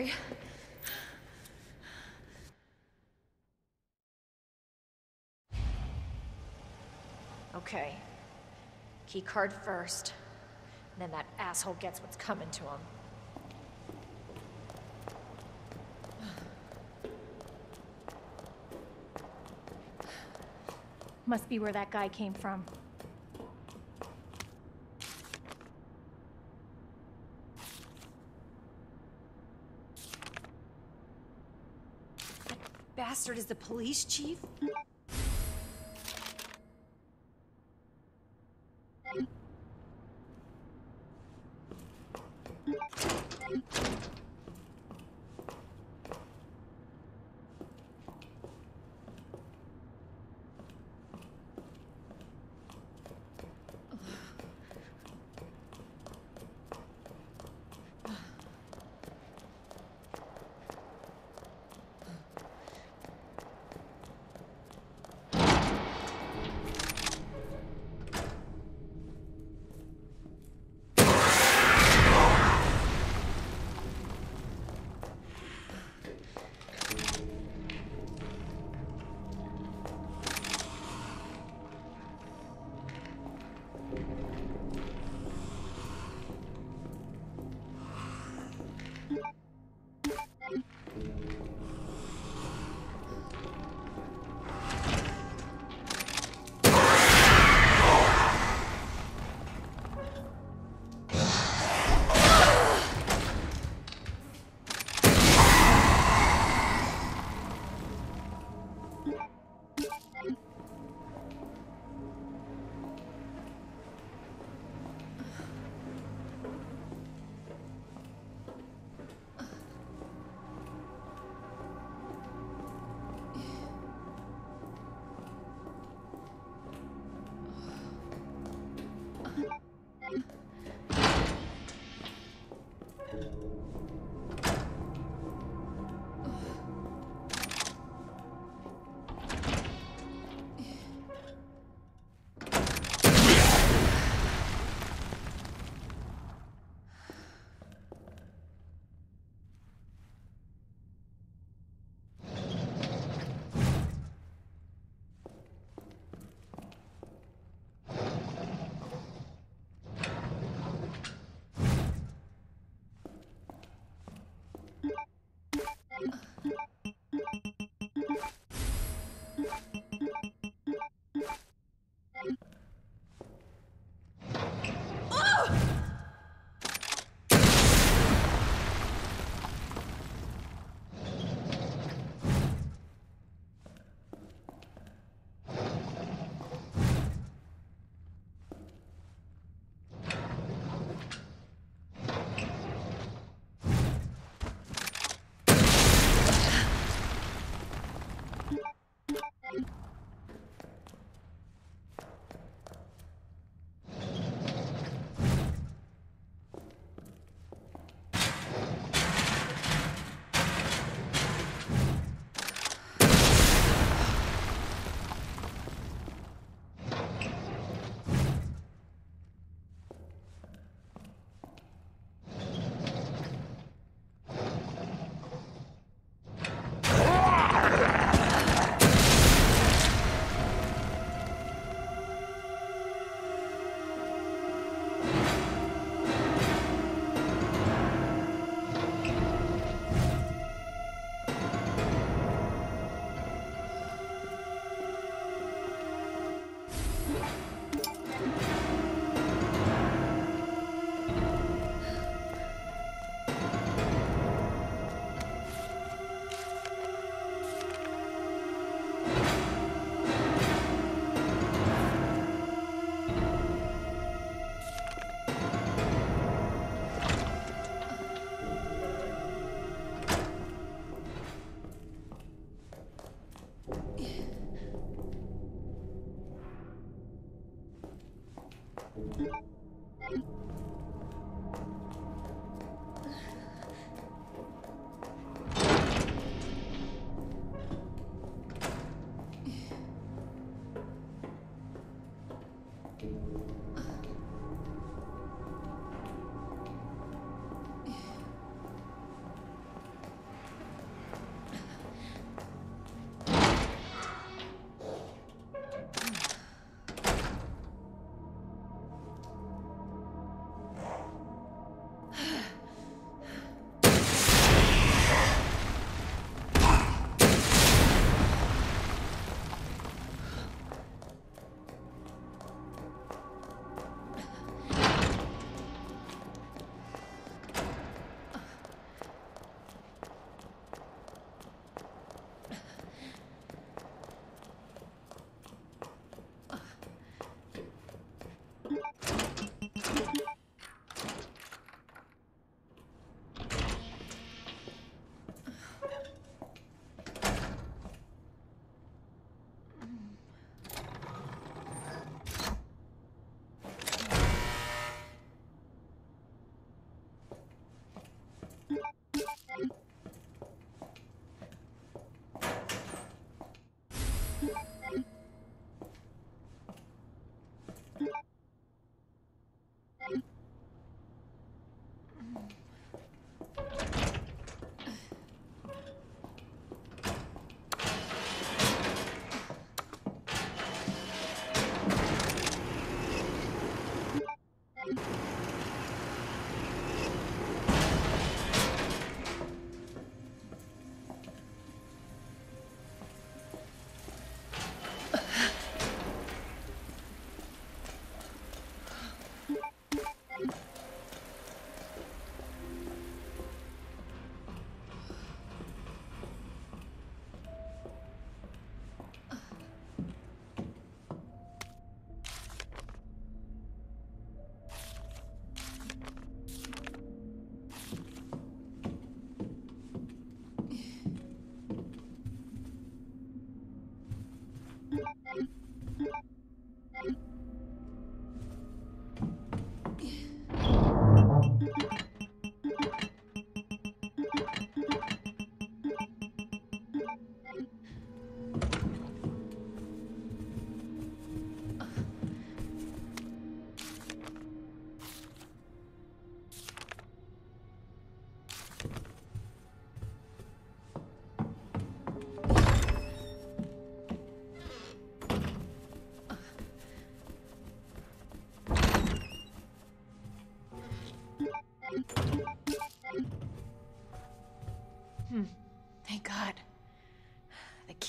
Safe, Sherry. Okay. Key card first. Then that asshole gets what's coming to him. Must be where that guy came from. Bastard is the police chief?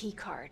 Key card.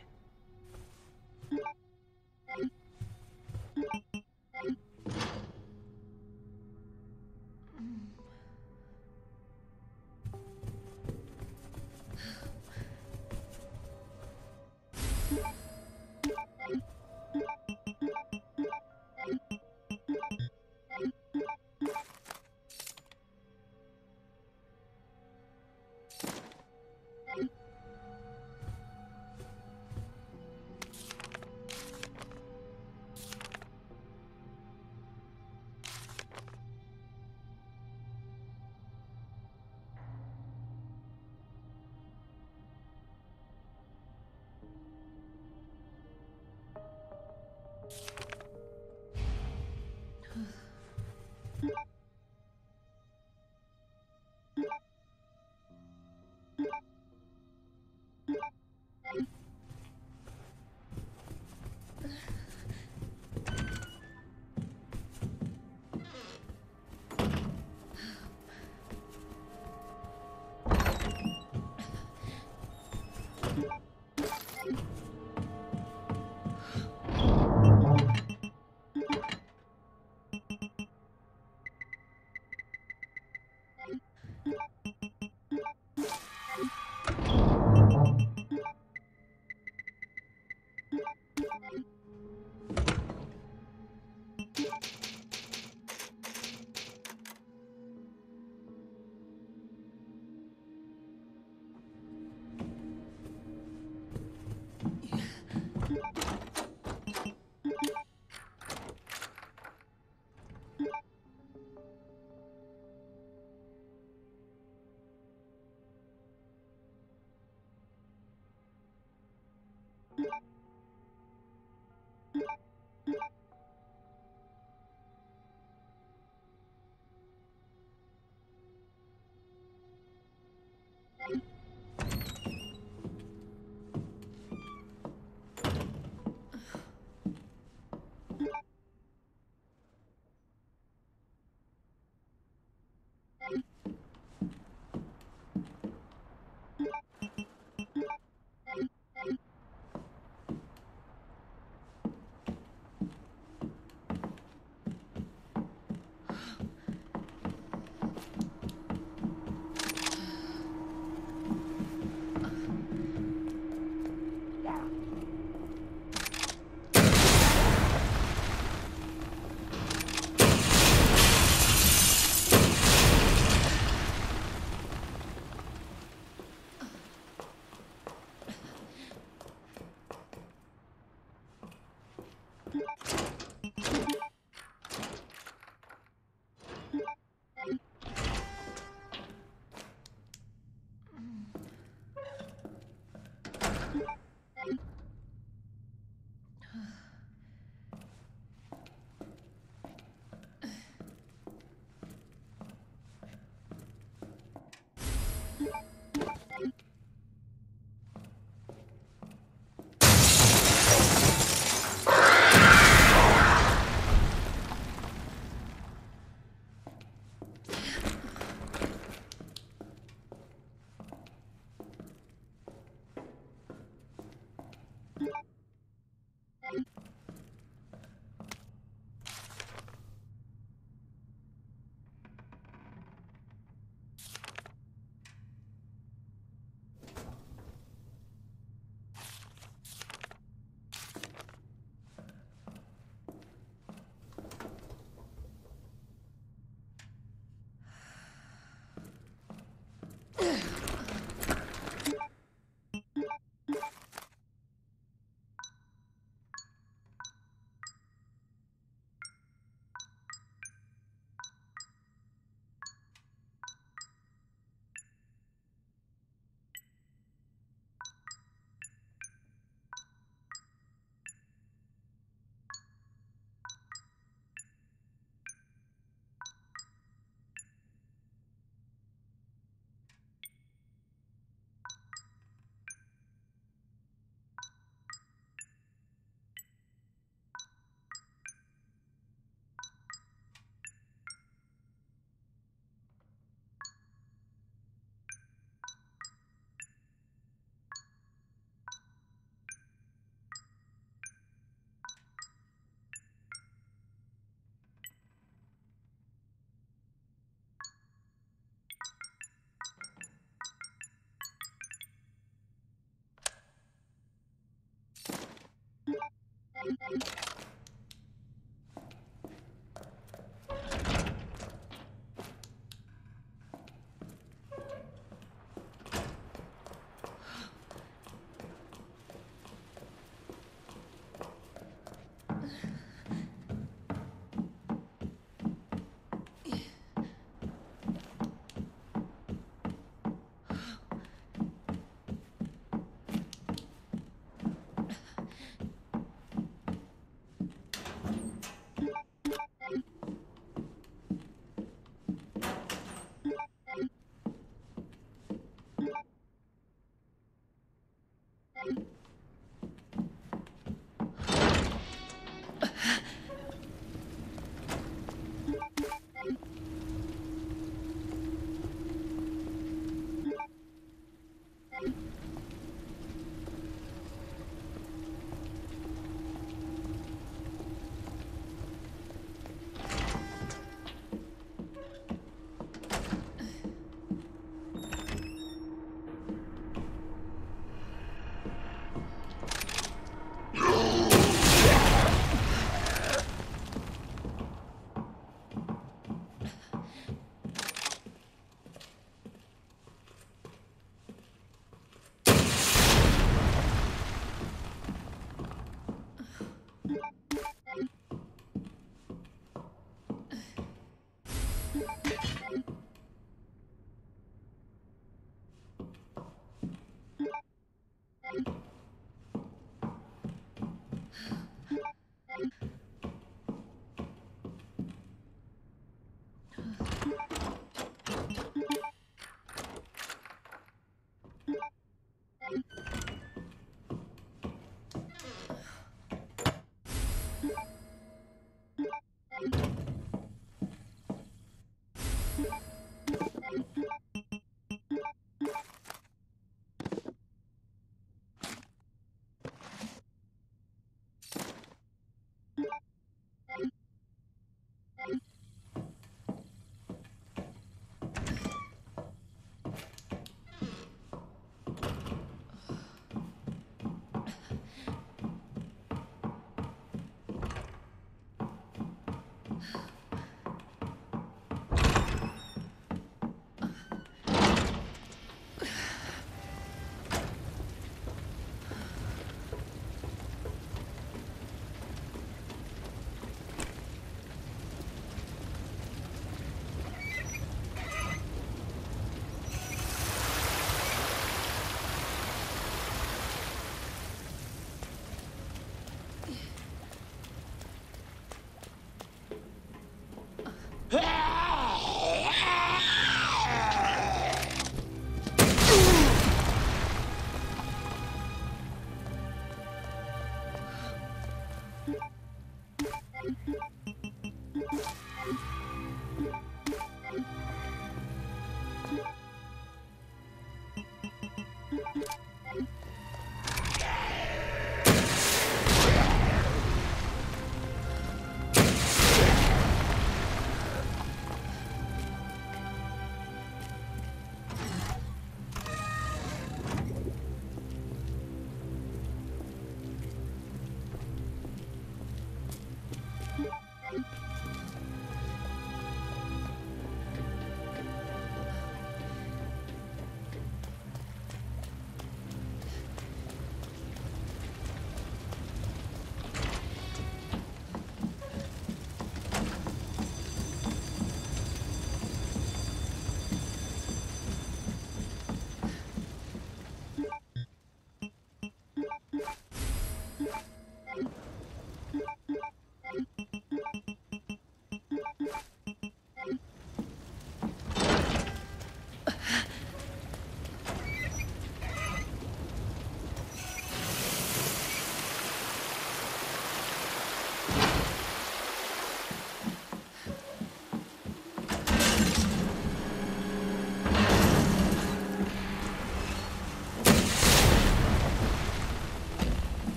Thank you.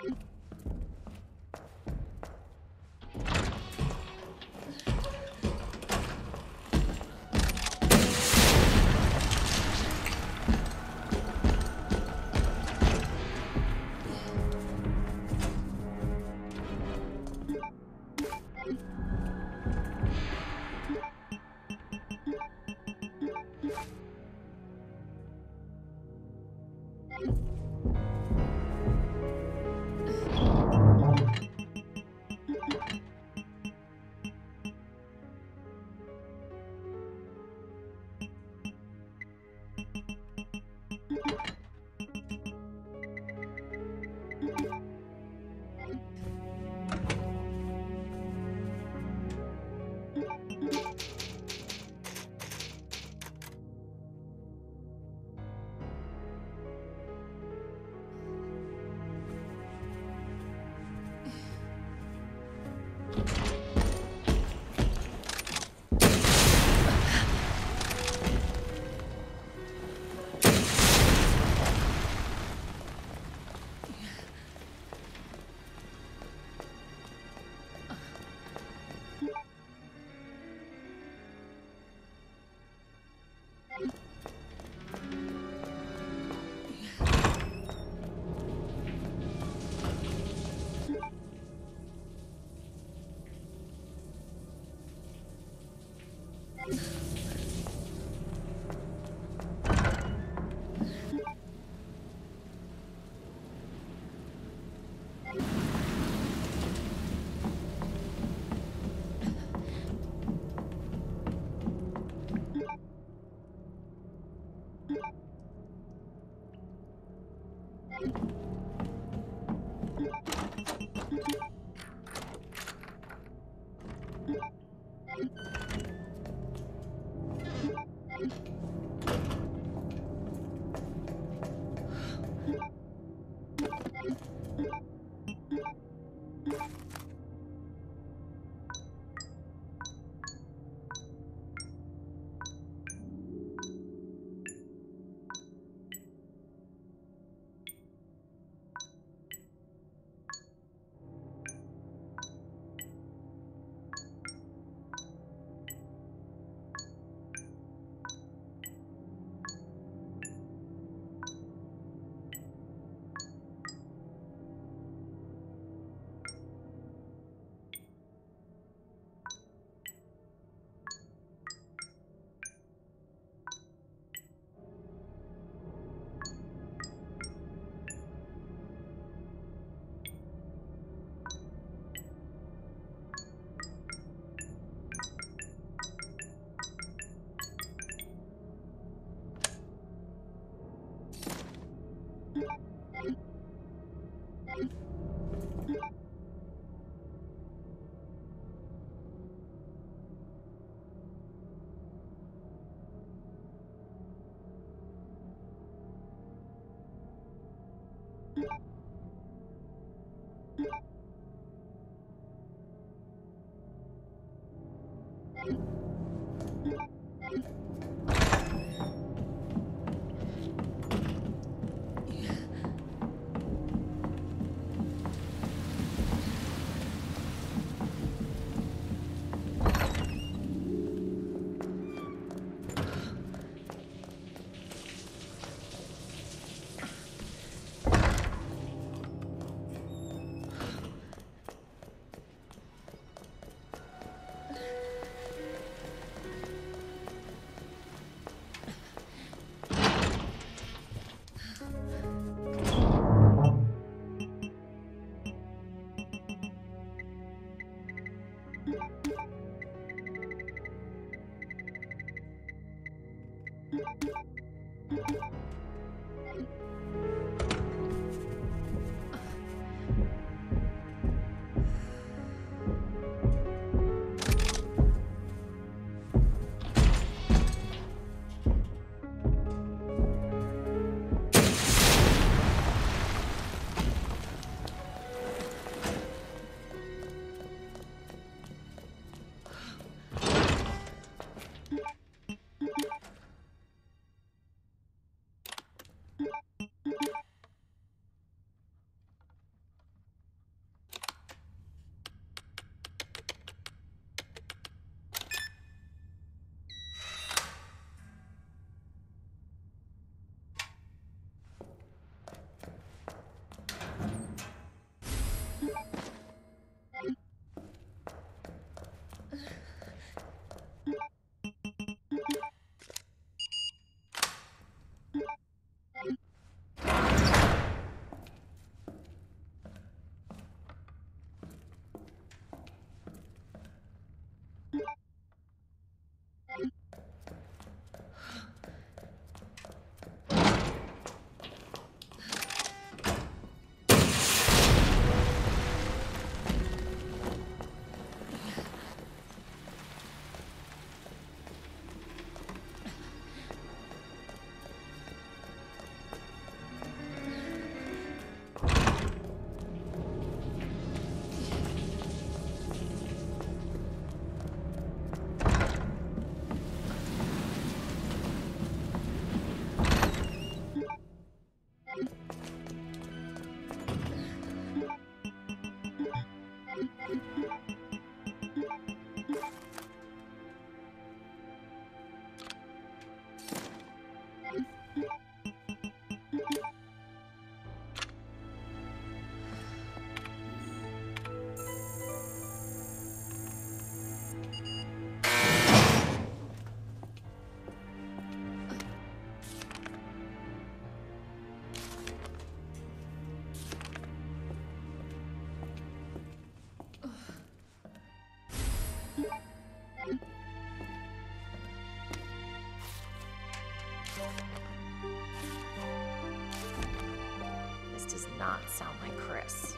Thank you. This does not sound like Chris.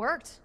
Worked.